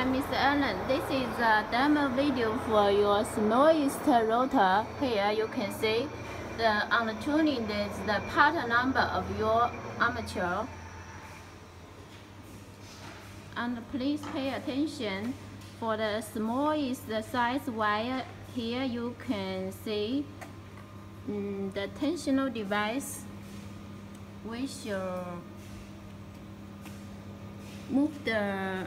I'm Mr. Allen. This is a demo video for your smallest rotor. Here you can see the on the tuning is the part number of your armature. And please pay attention for the smallest size wire. Here you can see mm, the tensional device which will move the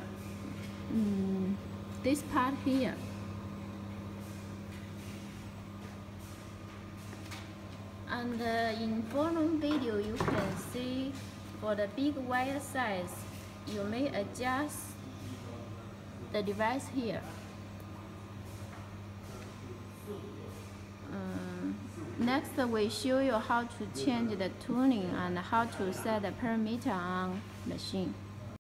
mm, this part here. And uh, in following video you can see for the big wire size you may adjust the device here. Um, next we show you how to change the tuning and how to set the parameter on machine